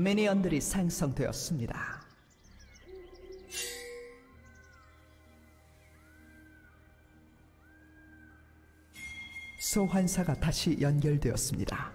미니언들이 생성되었습니다. 소환사가 다시 연결되었습니다.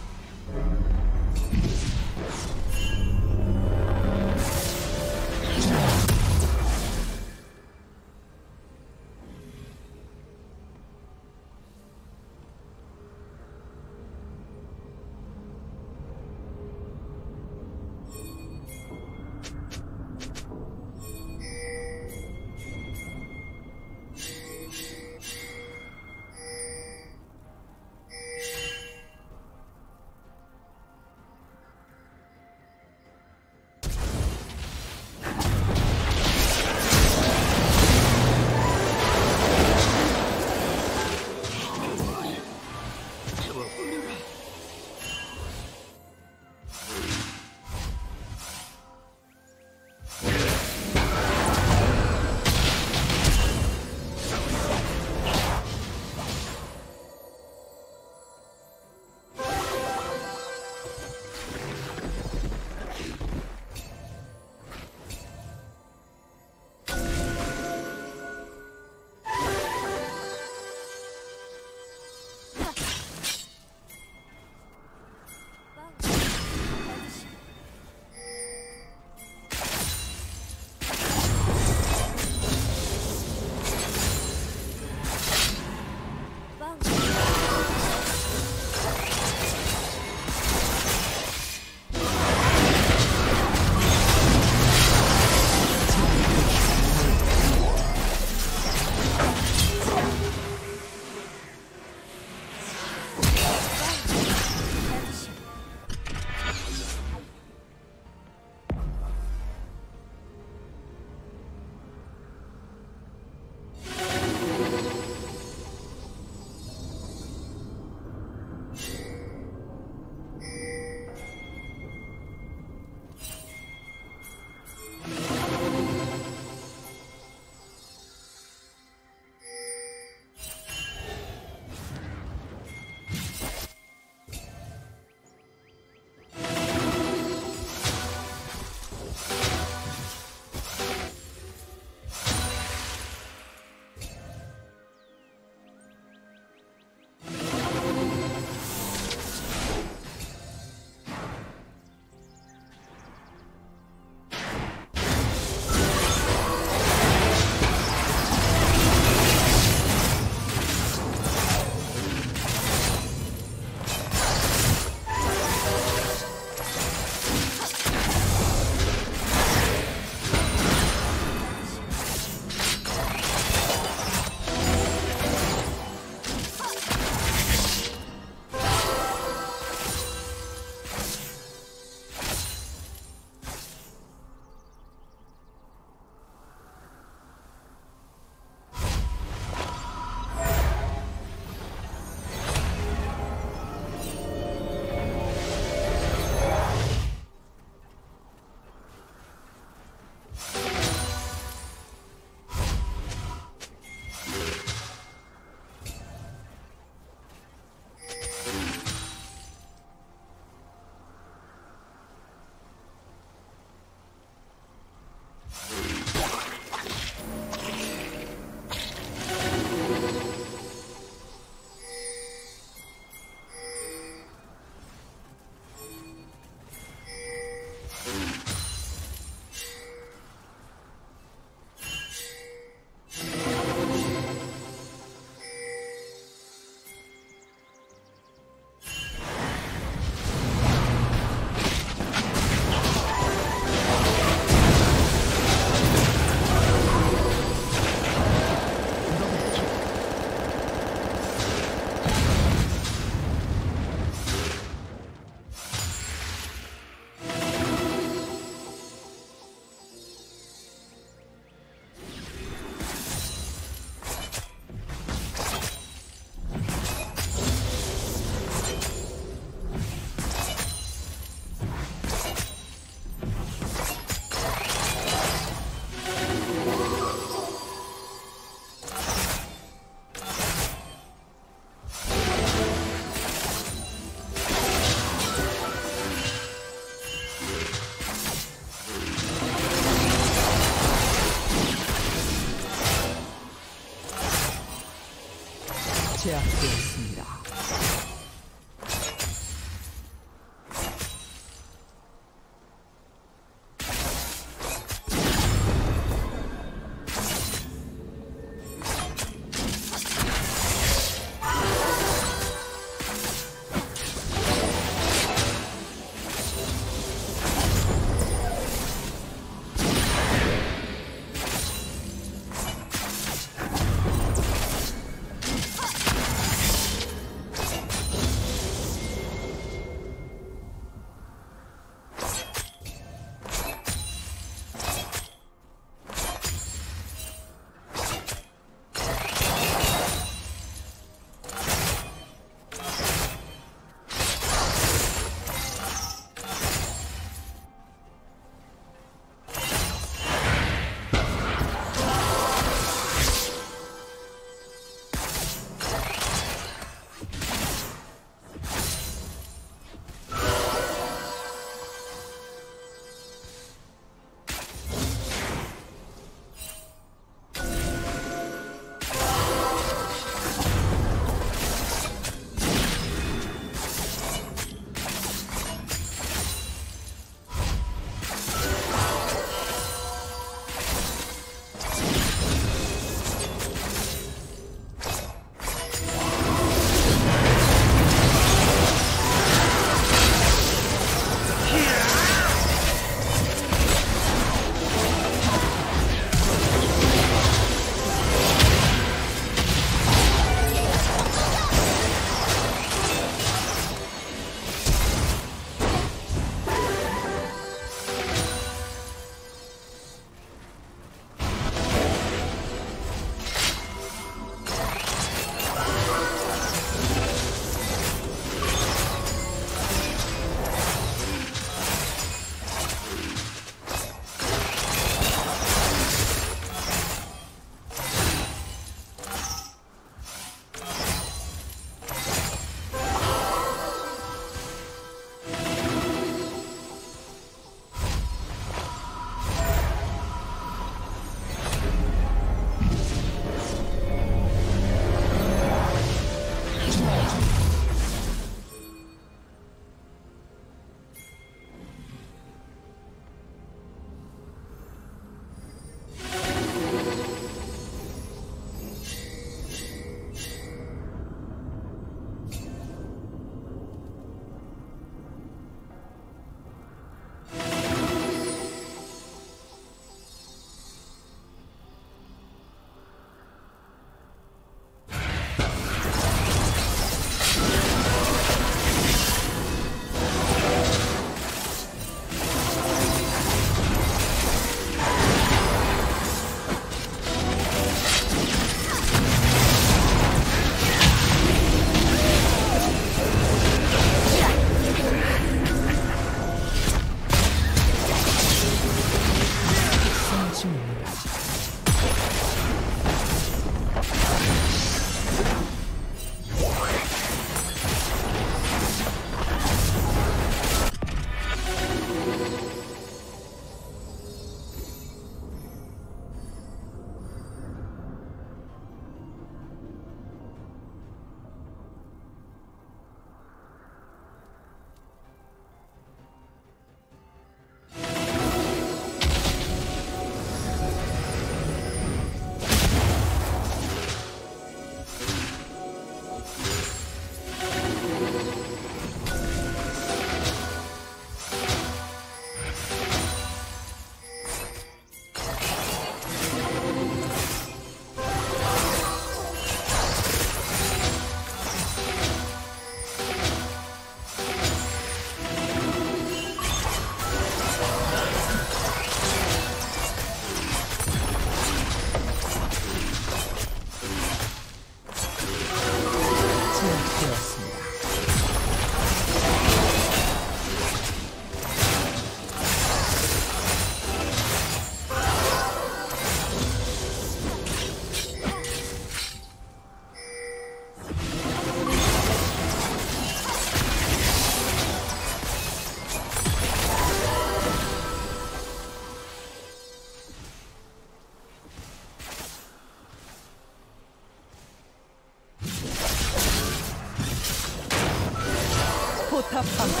포탑 방패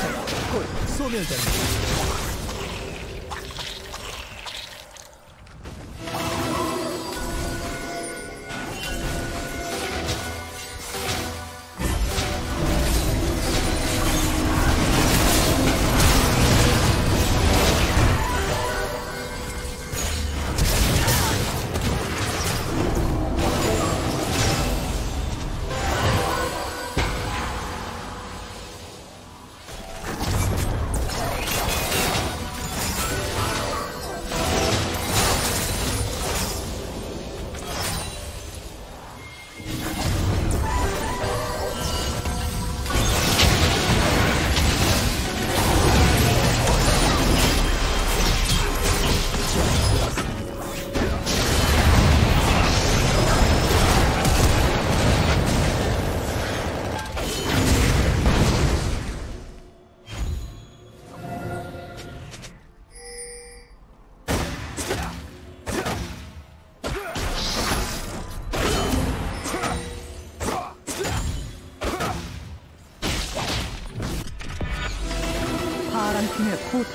곧 소멸됩니다.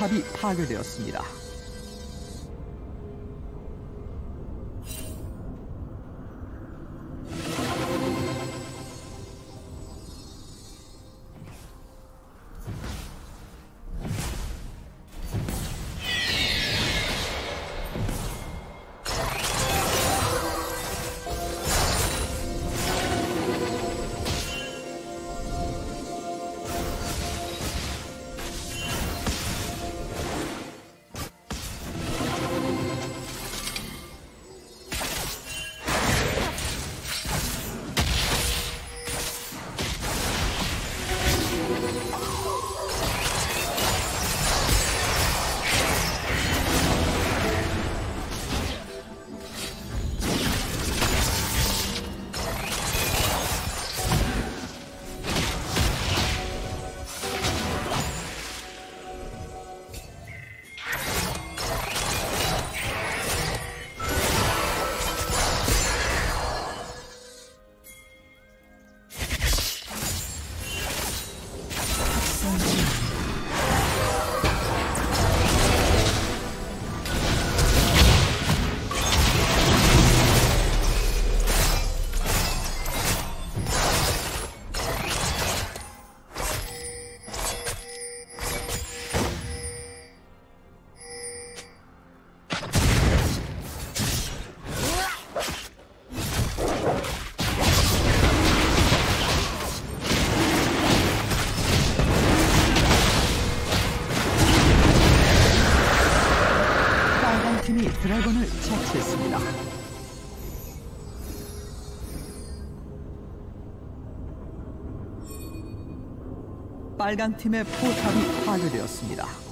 탑이 파괴되었습니다. 빨간 팀의 포탑이 파괴되었습니다.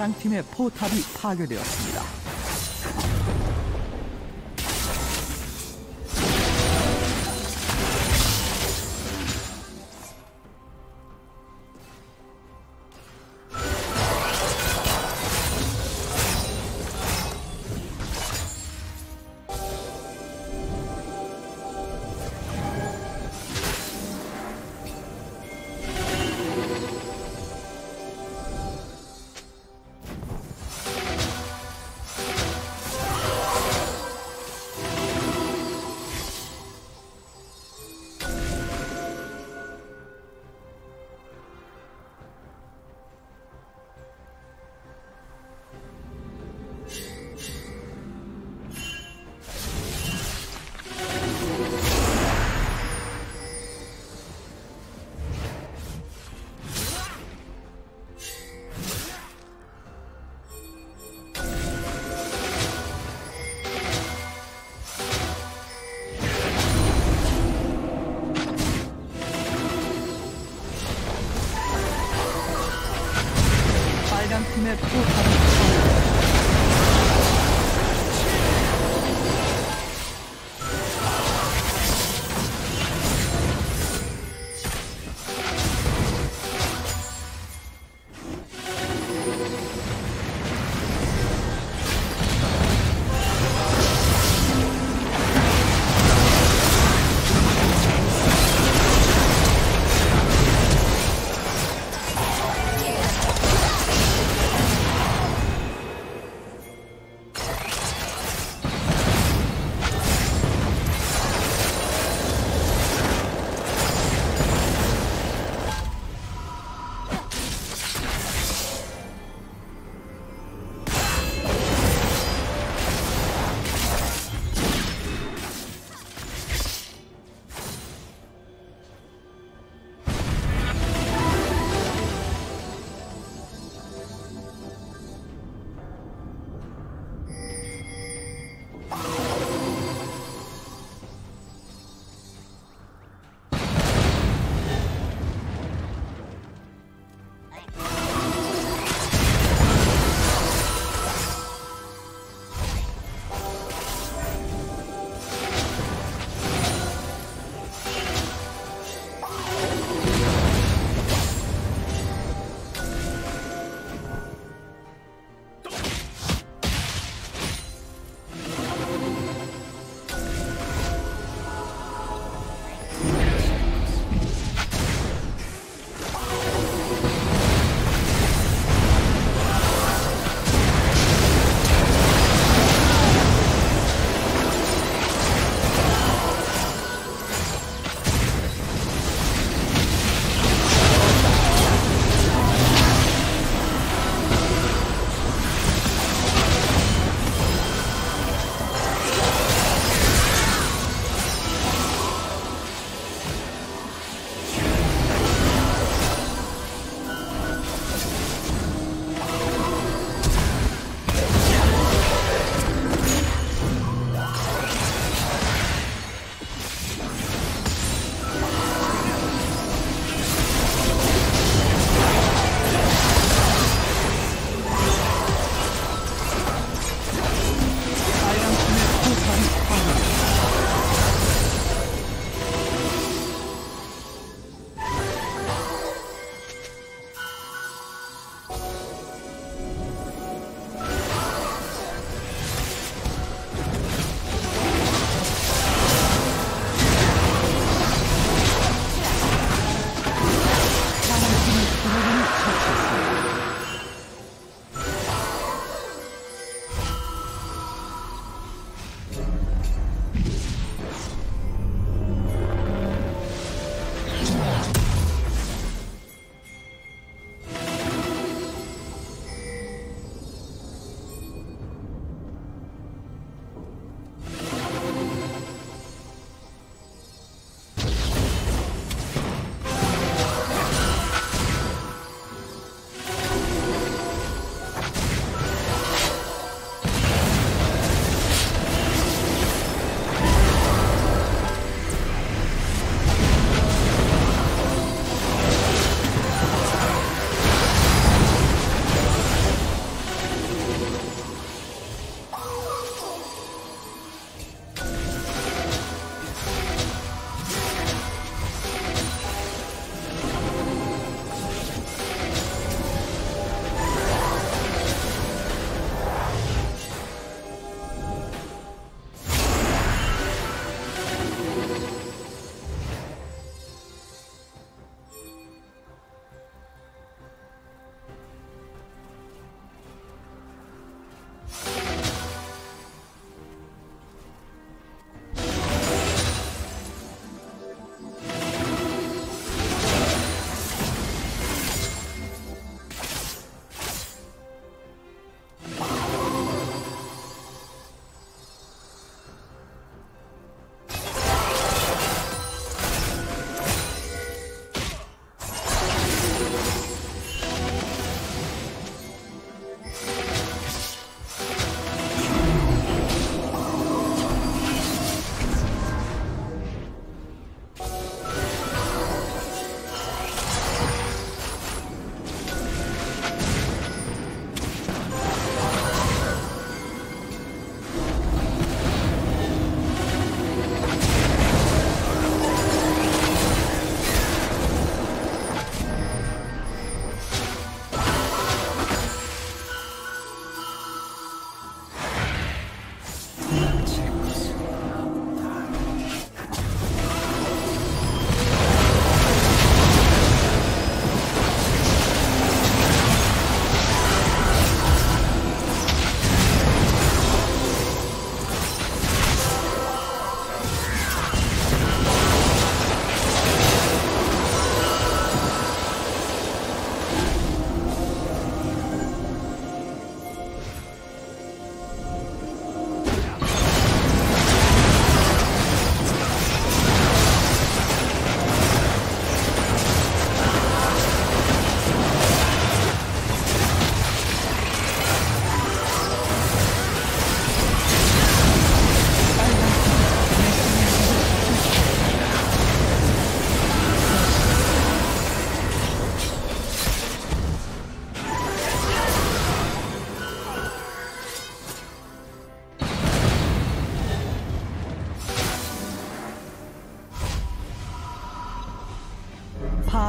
파랑팀의 포탑이 파괴되었습니다.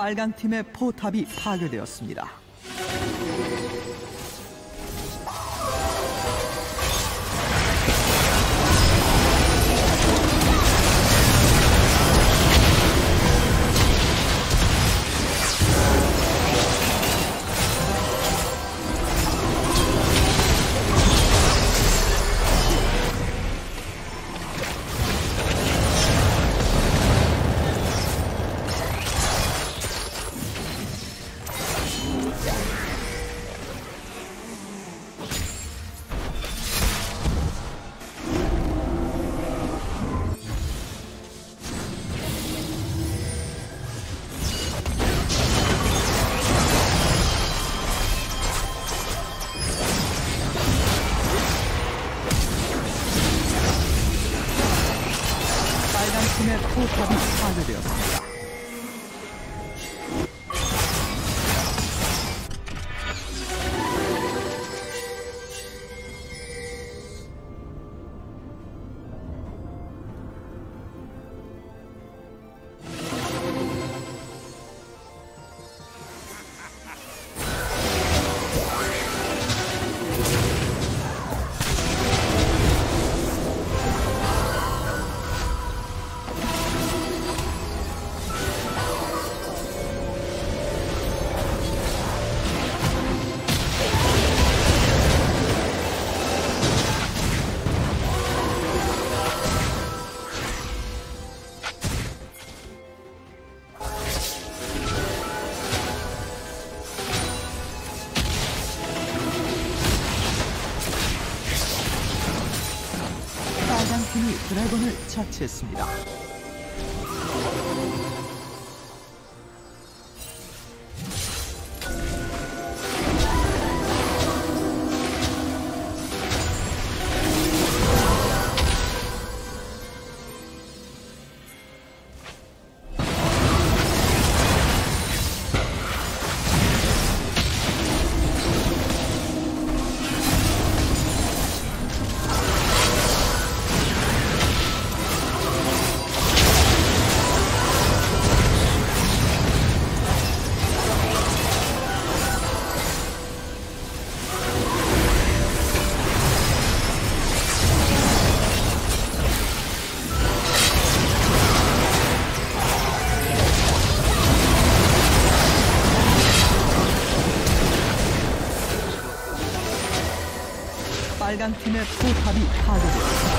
빨강 팀의 포탑이 파괴되었습니다. 드래곤을 처치했습니다. 빨간 팀의 포탑이 파괴되었습니다.